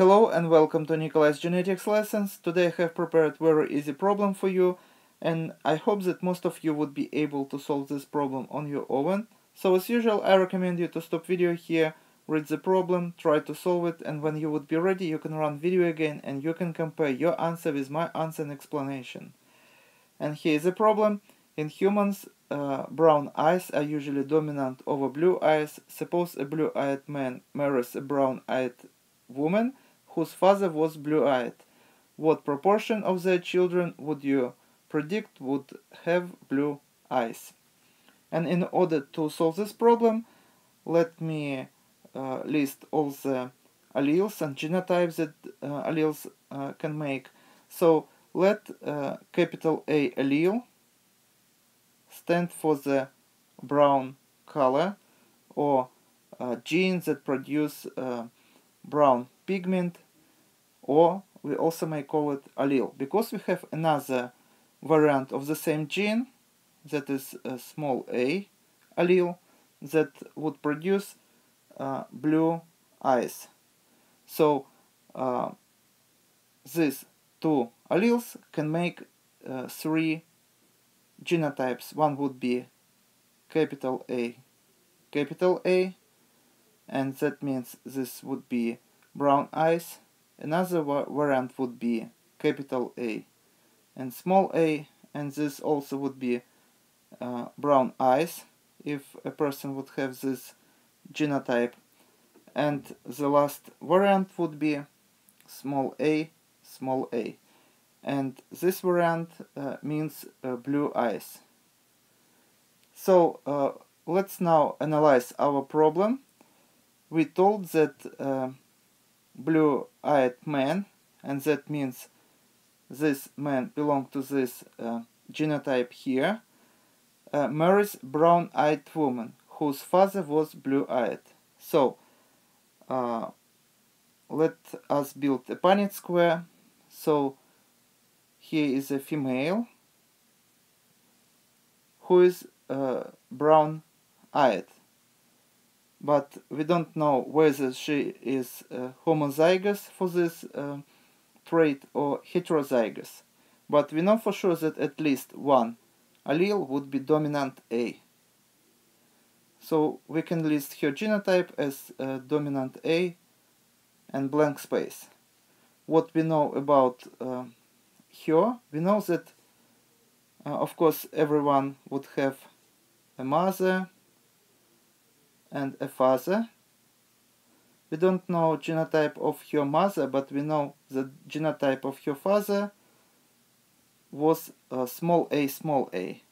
Hello and welcome to Nikolay's Genetics Lessons. Today I have prepared very easy problem for you and I hope that most of you would be able to solve this problem on your own. So as usual I recommend you to stop video here, read the problem, try to solve it and when you would be ready you can run video again and you can compare your answer with my answer and explanation. And here is the problem. In humans, uh, brown eyes are usually dominant over blue eyes. Suppose a blue-eyed man marries a brown-eyed woman whose father was blue-eyed. What proportion of their children would you predict would have blue eyes? And in order to solve this problem, let me uh, list all the alleles and genotypes that uh, alleles uh, can make. So let uh, capital A allele stand for the brown color or uh, genes that produce uh, brown pigment or we also may call it allele. Because we have another variant of the same gene that is a small a allele that would produce uh, blue eyes. So uh, these two alleles can make uh, three genotypes. One would be capital A capital A and that means this would be brown eyes another variant would be capital A and small a and this also would be uh, brown eyes if a person would have this genotype. And the last variant would be small a small a. And this variant uh, means uh, blue eyes so uh, let's now analyze our problem. We told that uh, blue-eyed man and that means this man belong to this uh, genotype here. Uh, marries brown-eyed woman whose father was blue-eyed so uh, let us build a Punnett square. So here is a female who is uh, brown-eyed but we don't know whether she is uh, homozygous for this uh, trait or heterozygous, but we know for sure that at least one allele would be dominant A. So we can list her genotype as uh, dominant A and blank space. What we know about uh, her, we know that uh, of course everyone would have a mother, and a father. We don't know genotype of her mother, but we know the genotype of her father was uh, small a small a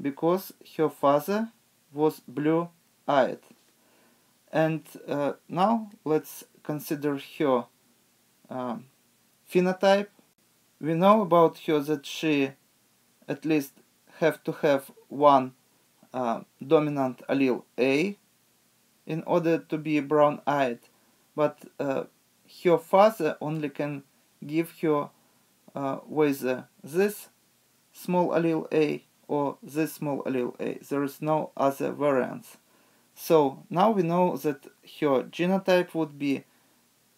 because her father was blue-eyed. And uh, now let's consider her um, phenotype. We know about her that she at least have to have one uh, dominant allele A in order to be brown-eyed, but uh, her father only can give her uh, whether this small allele A or this small allele A. There is no other variance. So now we know that her genotype would be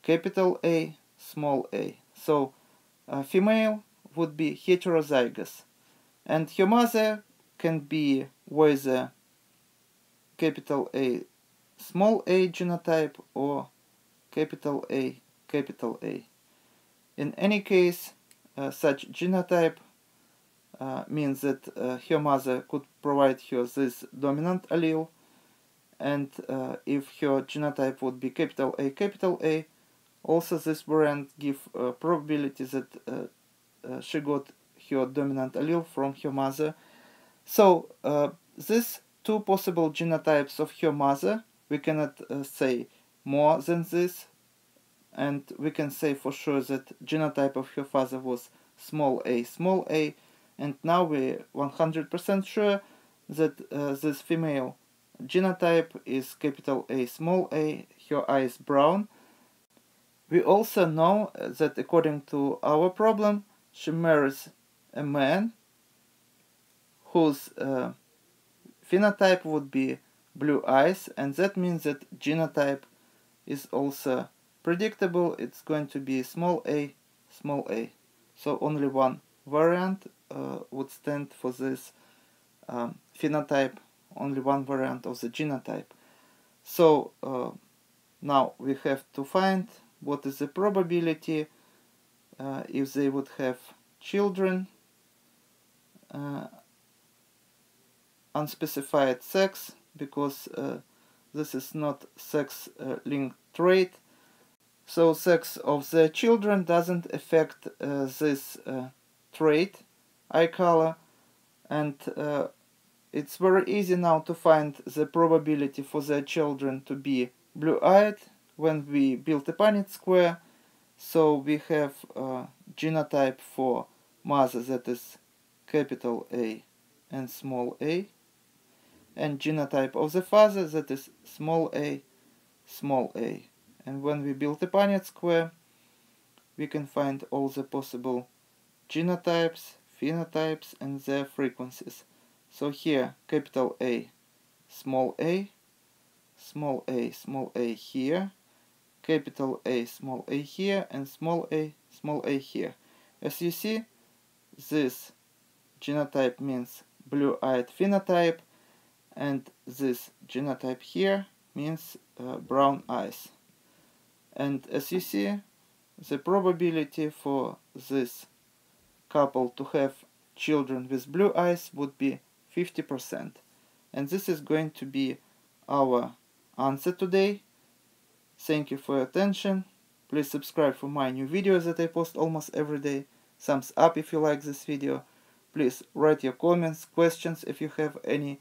capital A, small a. So a female would be heterozygous. And her mother can be with a capital A small a genotype or capital A capital A. In any case, uh, such genotype uh, means that uh, her mother could provide her this dominant allele and uh, if her genotype would be capital A capital A also this variant give uh, probability that uh, she got her dominant allele from her mother so uh, these two possible genotypes of her mother, we cannot uh, say more than this, and we can say for sure that genotype of her father was small a small a, and now we're 100% sure that uh, this female genotype is capital A small a, her eye is brown. We also know that according to our problem, she marries a man whose uh, phenotype would be blue eyes and that means that genotype is also predictable. It's going to be small a small a. So only one variant uh, would stand for this um, phenotype. Only one variant of the genotype. So uh, now we have to find what is the probability uh, if they would have children. Uh, unspecified sex because uh, this is not sex uh, linked trait. So sex of the children doesn't affect uh, this uh, trait eye color. And uh, it's very easy now to find the probability for the children to be blue-eyed when we build a Punnett square. So we have a genotype for mother that is capital A and small a and genotype of the father that is small a small a. And when we build a Punnett square we can find all the possible genotypes phenotypes and their frequencies. So here capital A small a small a small a here capital A small a here and small a small a here. As you see this genotype means blue-eyed phenotype and this genotype here means uh, brown eyes. And as you see the probability for this couple to have children with blue eyes would be 50% and this is going to be our answer today. Thank you for your attention. Please subscribe for my new videos that I post almost every day. Thumbs up if you like this video. Please write your comments questions if you have any